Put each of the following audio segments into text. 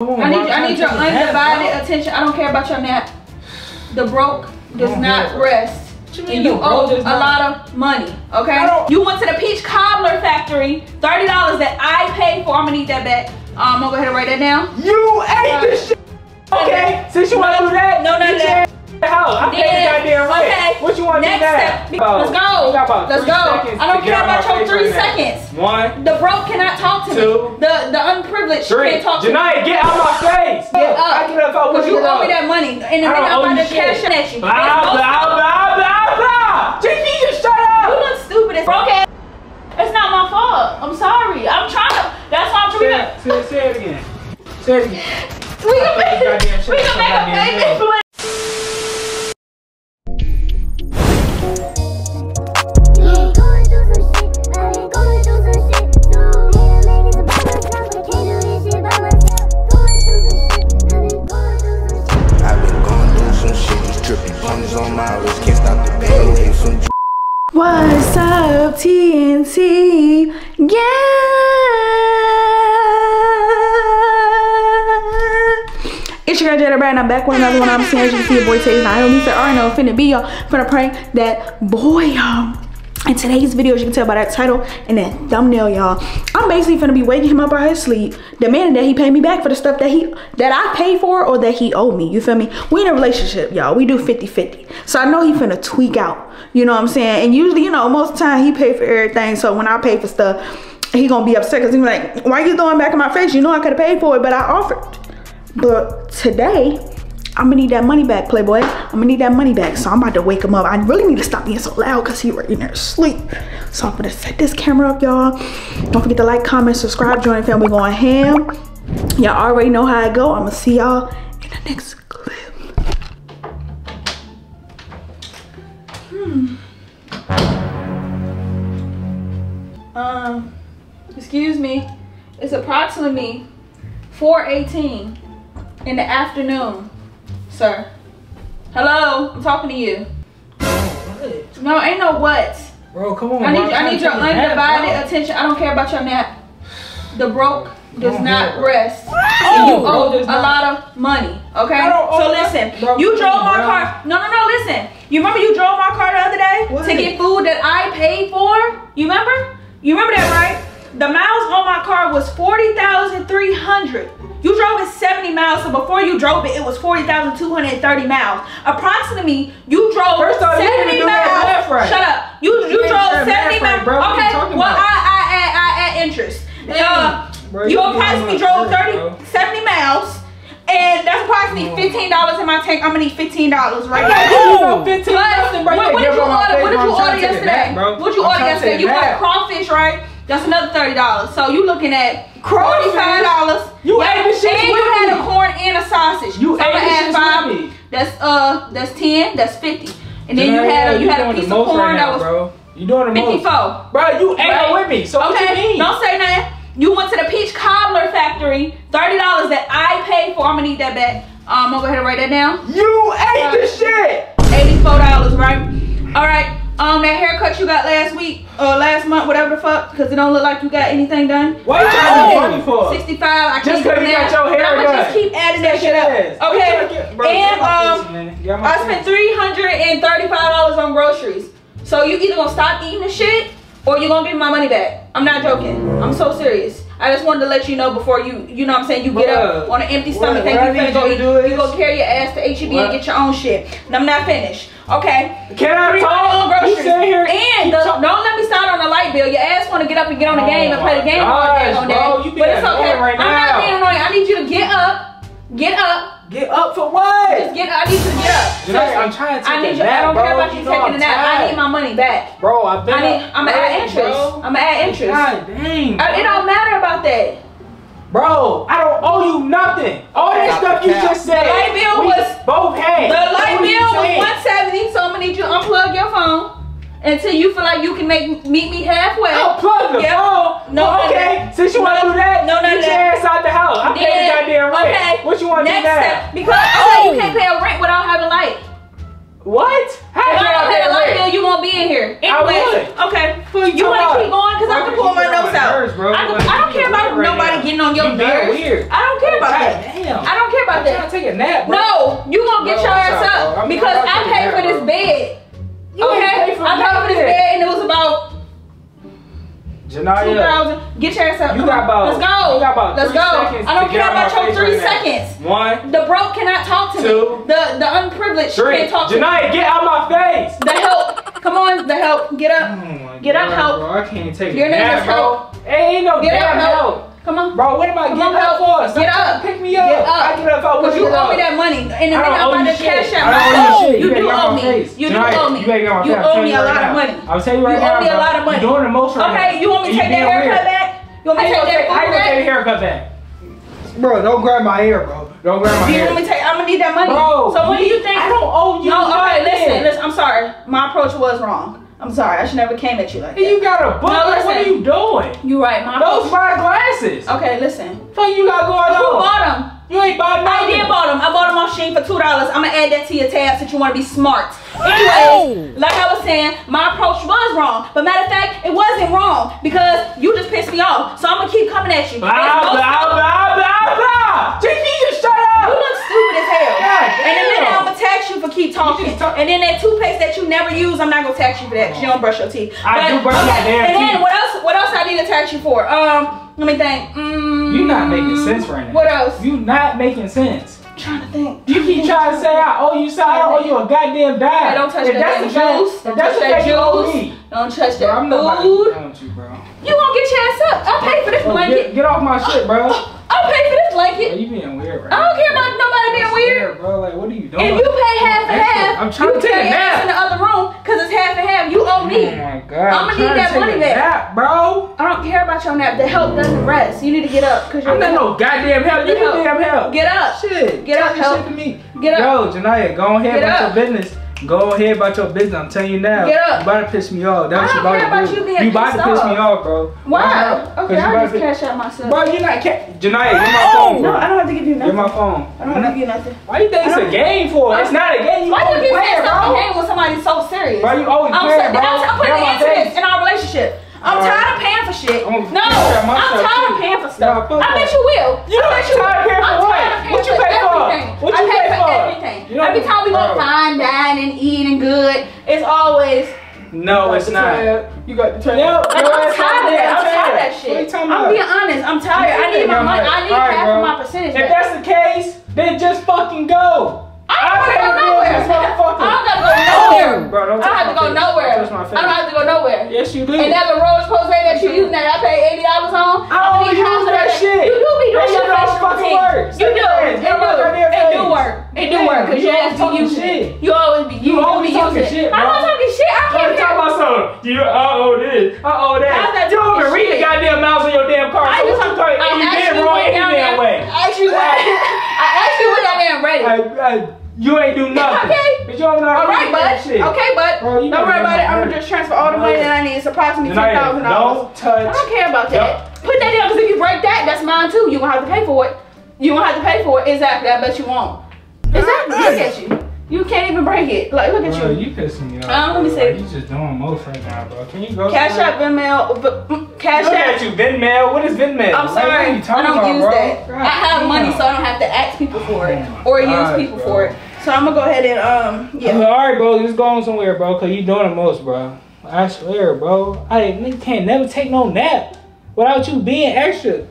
on, I need, I'm need your trying to take a nap, undivided attention. I don't care about your nap. The broke does Don't not rest. You And you owe a lot of money, okay? You went to the Peach Cobbler Factory, $30 that I paid for. I'm gonna need that back. Um, I'm gonna go ahead and write that down. You ate this shit. Okay, since you want to do that, No, no, no. Your ass in the house. I paid the goddamn rent. okay, What you want to do Next now? step. Oh, Let's go. Let's go. I don't care about your three right seconds. One, The broke cannot talk to Two. me. The the unprivileged three. can't talk to me. Janaya, get out my face. Get up. I get up Because you owe me that money. And the I minute don't I'm about you to cash shit. at you. Blah, blah, blah, blah, blah. JP, just shut up. You look stupid as ass. It's not my fault. I'm sorry. I'm trying to. That's why I'm trying it, say it, again. Say it again. We can make, shit, we can make It's your girl Jada Brad, and I'm back with another one. I'm saying, as you can see, your boy Taze. Now, I to already know, finna be y'all, finna prank that boy, y'all. In today's video, as you can tell by that title and that thumbnail, y'all, I'm basically finna be waking him up out his sleep, demanding that he pay me back for the stuff that he that I paid for or that he owed me. You feel me? We in a relationship, y'all. We do 50-50. So I know he finna tweak out. You know what I'm saying? And usually, you know, most of the time he pay for everything. So when I pay for stuff, he gonna be upset because he be like, why you throwing back in my face? You know I could have paid for it, but I offered. But today, I'm gonna need that money back, Playboy. I'm gonna need that money back. So I'm about to wake him up. I really need to stop being so loud because he right in there asleep. So I'm gonna set this camera up, y'all. Don't forget to like, comment, subscribe, join the family going ham. Y'all already know how I go. I'm gonna see y'all in the next clip. Hmm. Um, excuse me. It's approximately 418 in the afternoon, sir. Hello, I'm talking to you. No, ain't no what. Bro, come on. I need. I need your trying to take a nap, undivided attention. I don't care about your nap. The broke does Don't not rest. Oh, and you owe a not- lot of money. Okay? So listen, bro, you drove my bro. car. No, no, no, listen. You remember you drove my car the other day What? to get food that I paid for? You remember? You remember that, right? The miles on my car was 40,300. You drove it 70 miles, so before you drove it, it was 40,230 miles. Approximately, you drove First off, 70 didn't do that miles. right. Shut up. You you, You drove 70 miles. bro. Okay, well? I, I, add, I add interest. Uh, Bro, you you approximately drove my 30, bro. 70 miles. And that's approximately fifteen dollars in my tank. I'm gonna need fifteen dollars right now. ain't giving you 15 Plus, nothing, bro. What, what did you order? What did you order yesterday? What you I'm order yesterday? You ordered crawfish, right? That's another thirty dollars. So you looking at Crawfish? forty-five dollars. You ate the shit and you had me. a corn and a sausage. You so ate the shit five. with me. That's uh, that's ten. That's fifty. And then you had a, you had a piece of corn right that was bro. You doing the most. fifty-four. Bro, you ate Right. it with me. So what you okay, mean? don't say nothing. You went to the Peach Cobbler Factory. Thirty dollars that I paid for. I'm gonna need that back. Um, I'm gonna go ahead and write that down. You ate the shit. Eighty-four dollars, right? All right. Um, that haircut you got last week or last month, whatever the fuck, because it don't look like you got anything done. Why you trying to be funny for? Sixty-five. I Just can't 'cause do you got your hair done. just keep adding that shit up. Okay. get- bro, and um, face, man. Get my I spent three hundred and thirty-five dollars on groceries. So you either gonna stop eating the shit or you gonna give me my money back. I'm not joking. I'm so serious. I just wanted to let you know before you, you know what I'm saying, you get up on an empty stomach, what I you finna go you eat. You go carry your ass to HEB and get your own shit. And I'm not finished. Okay? Can I Three hundred on talk? You groceries. here and the, don't let me start on the light bill. Your ass want to get up and get on the Oh game and play the oh my game all day gosh, on bro, you But it's okay. right I'm not being annoying. I need you to get up, get up, Get up for what? just get. up. I need you to get up. Janaya, I'm trying to I need a you. I don't care bro. about you, You know taking I'm a nap. I need my money back. Bro, I've been I need. I'm gonna add interest. bro. I'm gonna add interest. God dang. I- it don't matter about that. Bro, I don't owe you nothing. All that Stop stuff the you cap. just said. The light bill we was- both had. The light bill was 170, so I'm gonna need you to unplug your phone until you feel like you can make meet me halfway. Unplug the Yep. phone. No, Well, okay. no. Since you want to do that, no, no, you want to do Next step, because I said you can't pay a rent without having light. What? How If I don't pay the light bill, rent? you won't be in here. I Anyway, would. okay. What You want to keep going? Because I Why can you pull my keep on notes out. nerves, bro? I, can, Like, I don't care about right nobody now. getting on your You being nerves. weird. I don't care about God that. damn. I don't care about I'm trying that. to take a nap, bro. No, you gonna get Bro, your ass up, bro? because I'm I taking paid for this bed. You ain't Okay, pay for I paid for this bed and it was about two Janaya, thousand. Get your ass up. you got about Let's go. You got about Let's go. I don't care about your three right seconds. One, The broke cannot talk to Two. me. The the unprivileged three. can't talk to me. Janaya, get out my face. The help. Come on, the help. Get up. Oh Get up, help. Bro, I can't take it. Your name is help. Ain't no Get damn up, help. help. Come on. Bro, what am I getting up for? Get up. Pick me In the I minute don't I'm owe about to shit. cash I out. don't owe you Oh, you do get owe me. face. You do Tonight, owe me. You better get out my You face. I'm owe me a lot of money. I'm telling you right now. You owe me a lot of money. You're doing the most right now. Okay, you want me to take that haircut back? You want me to take gonna that take- how you food gonna take the haircut back? Bro, don't grab my hair, bro. Don't grab my Do you hair. want me to take? I'm gonna need that money. Bro, so what do you think? I don't owe you No, okay, nothing. listen, listen. I'm sorry. My approach was wrong. I'm sorry. I should never came at you like that. you got a book. No, like, what are you doing? You right. My Those approach. my glasses. Okay, listen. What you got going Who on? bought them? You ain't bought I did bought them. I bought them off Shein for two dollars. I'm gonna add that to your tab since you want to be smart. Anyways, like I was saying, my approach was wrong. But matter of fact, it wasn't wrong because you just pissed me off. So I'm gonna keep coming at you. Blah, no- blah, blah, blah, blah. JP, just shut up. You look stupid as hell. God and minute. I'm gonna tax you for keep talking. talk- and then that toothpaste that you never use, I'm not gonna tax you for that because you don't brush your teeth. I do brush my damn And then what else? What else I need to tax you for? Um, let me think. Mm, You not making sense right now. What else? You not making sense. trying to think. You keep trying to say I owe you something. I don't owe you a goddamn dime. Hey, don't touch if that that's fact- juice. Don't touch that juice. Don't touch Bro, that I'm not about to food. be down with you, bro. You won't get your ass up. I'll pay for this Oh, blanket. get, get off my shit, bro. I'll pay for this Bro, blanket. you being weird, right? I don't care about nobody being weird. bro. Like, what are you doing? If you pay half and half, I'm trying you to take a nap. in the other room it's half and half. You owe me. Oh my god. I'm need trying to that money back. Nap, bro. I don't care about your nap. The help doesn't rest. You need to get up because you're I'm not no goddamn help. You need damn help. Get up. Shit. Get up, help. shit to me. Get up. Yo, Janaya, go ahead Get about up. your business. Go ahead about your business. I'm telling you now. Get up. You about to piss me off. That's what you about about to do. you being you about to piss me off. bro. Uh-huh. Why? not? Okay, I'll just cash out myself. Bro, you not ca- Janaya, get my phone, bro. No, I don't have to give you Get nothing. my phone. I don't have to give you nothing. Why you think it's a game for? It's not a game. You Why you keep play saying it, something bro. game when somebody's so serious? Bro, you always I'm, play so, it, bro. I'm, putting Get this face. in our relationship. I'm tired of paying for shit. I'm no, cash I'm tired of paying for stuff. Nah, I bet you will. You I bet you tired of paying for I'm what? tired of paying What you for pay for? everything. What I you pay pay for for? everything. You know- Every time we go Bro. fine, dine, and eating good, it's always. No, it's not. You got the tab. Yo, Like, yo, I'm tired of not that. I'm that. tired of that shit. talking I'm about? being honest. I'm tired. I need my money. I need Alright, half bro. of my percentage If back. that's the case, then just fucking go. I don't pay gotta go nowhere. I don't gotta go nowhere. Bro, don't I don't have to go face. nowhere. Don't I don't have to go nowhere. Yes, you do. And that La Roche Posay that you're using that I pay eighty dollars on, I don't need use half of that shit. You do be doing That your shit don't facial fucking routine. work. You do. Stop It it. do. Stop my goddamn It do work. It do work because you always talking using shit. it. You always be you, You always be talking shit, it. I'm not talking shit. I can't to talk about something. You uh oh this, uh oh How's that that. You don't even read the goddamn miles on your damn car. I So just what you talking? I And you actually wrong any down damn there. way. I actually went. I actually went down there and read it. I, I, you ain't do nothing. Okay. But you don't know how to right, read bud. that shit. Okay, bud. Bro, you don't worry about it. I'm gonna just transfer all the money that I need. It's approximately Janaya, thousand dollars. Don't touch. I don't care about that. Put that down because if you break that, that's mine too. You gonna have to pay for it. You gonna have to pay for it. Exactly. I bet you won't. Exactly. Look at you. You can't even break it. Like, look at Bro, you. you pissing me off. Um, let me bro. see. Like, you just doing most right now, bro. Can you go? Cash somewhere? App, Venmo, v- mm, Cash Look App. at you, Venmail. What is Venmail? I'm Like, what are sorry, you I talking don't about, use bro? that. God I have money, so I don't have to ask people for it Oh my or use people bro. for it. So I'm gonna go ahead and um, yeah. All right, bro. Just going somewhere, bro. Cause you doing the most, bro. I swear, bro. I nigga can't never take no nap without you being extra.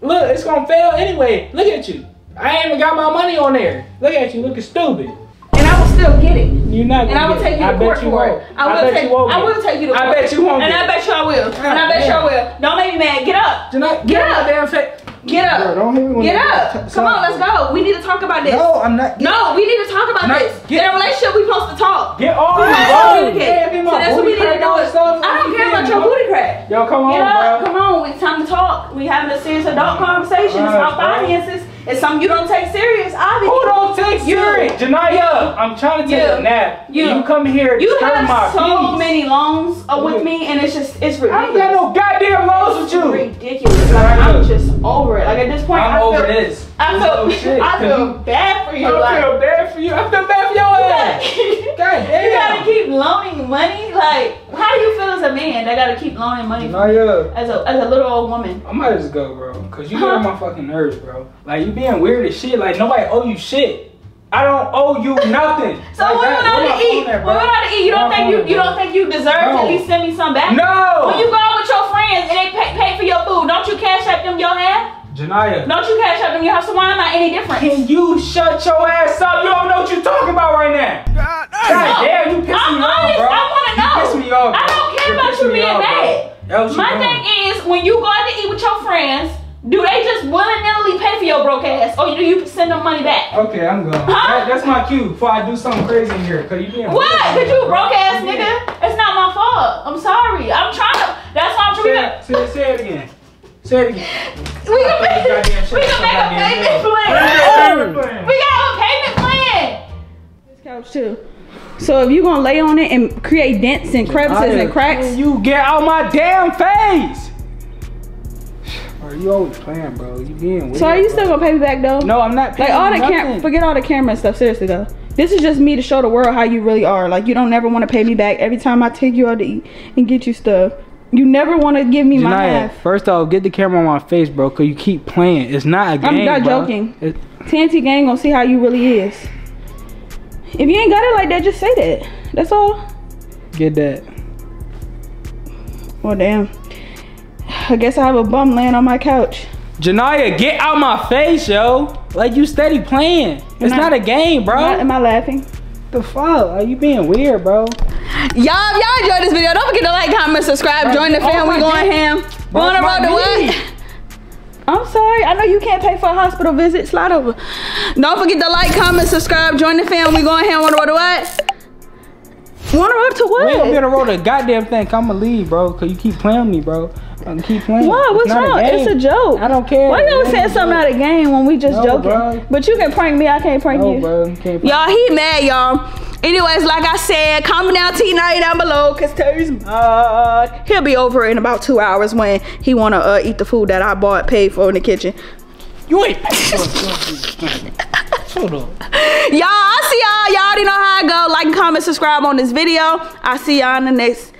Look, it's gonna fail anyway. Look at you. I ain't even got my money on there. Look at you, looking stupid. And I will still get it. You're not. And I will take you to court for it. I will take. you won't. I will take you to I bet you won't. And I bet you I will. And I bet you I will. Don't make me mad. Get up. Tonight, Get up. my damn face. Get up. Bro, don't hit me Get up. Come on, let's go. We need to talk about this. No, I'm not. No, we need to talk about No, this. get- In a relationship, we supposed to talk. Get off We me, supposed to communicate. Yeah, So that's what we need to do. on Is. I don't care about your booty crack. Yo, come on, Get up. bro. Come on. It's time to talk. We having a serious adult conversation. It's about finances. It's something you don't take serious, Who obviously. don't don't take You. serious. Janaya, I'm trying to take You. a nap. You. You come here You disturb my have so peace. many loans uh, with me, and it's just it's ridiculous. I don't got no goddamn loans with you. ridiculous. Like, I'm just over it. Like at this point, I'm I feel, over this. I feel, whole shit, I 'cause feel bad for you. I like, feel bad for you. I feel bad for your ass. you God damn. gotta keep loaning money. Like, how do you feel as a man that gotta keep loaning money from you Janaya. as a as a little old woman? I might just go, bro. Cause you get Huh? on my fucking nerves, bro. Like you being weird as shit. Like nobody owe you shit. I don't owe you nothing. So like, when we went out to eat, phone at, we went out to eat, you don't think you you don't think you deserve to at least send me some back? No. When you go out with your friends and they pay, pay for your food, don't you cash up them your half? Janaya. Don't you cash up them your half? So why am I any different? Can you shut your ass up? You don't know what you're talking about right now. God, damn, you pissing I'm me off, bro. I want to You know. piss me off, I don't care You're about you being off, bro. mad. You My thing is, when you go out to eat with your friends, do they just willy nilly pay for your broke ass, or do you send them money back? Okay, I'm going. Huh? That, that's my cue before I do something crazy in here. Cause you being What? weird. Cause you a broke ass nigga? It's not my fault. I'm sorry. I'm trying to. That's why I'm Say trying it, say, it- say it again. Say it again. We can make, we can make a Goddamn payment shit. Oh! plan. We got a payment plan. This couch too. So if you gonna lay on it and create dents and crevices and cracks, You get out my damn face. Bro, you always playing, bro. You being weird. so are you still gonna pay me back though? No, I'm not paying Like all the nothing. cam, forget all the camera and stuff. Seriously though, this is just me to show the world how you really are. Like you don't never want to pay me back every time I take you out to eat and get you stuff. You never want to give me my half. first off, get the camera on my face, bro, cause you keep playing. It's not a game. I'm not bro. joking. It- TNT gang gonna see how you really is. If you ain't got it like that, just say that. That's all. get that. Well, damn. I guess I have a bum laying on my couch. Janaya, get out my face, yo. Like you steady playing. It's I- not a game, bro. Am I, am I laughing? the fuck? Are you being weird, bro? Y'all, if y'all enjoyed this video, don't forget to like, comment, subscribe, join the Oh fam. We going God. ham. We My- on the road to what? I'm sorry. I know you can't pay for a hospital visit. Slide over. Don't forget to like, comment, subscribe, join the fam. We going ham on the road to what? On the road to We ain't gonna be what? able to goddamn thing. I'ma leave, bro, cause you keep playing me, bro. I'm keep playing. What? What's wrong? It's a joke. I don't care. Why you always saying something out of game when we just No, joking? bro. But you can prank me. I can't prank No, you. bro. You can't. Y'all, he mad, y'all. Anyways, like I said, comment down T90 down below, cause Terry's mad. He'll be over in about two hours when he wanna uh, eat the food that I bought, paid for in the kitchen. You ain't. Hold. Y'all, I see y'all. Y'all already know how I go. Like comment, subscribe on this video. I see y'all in the next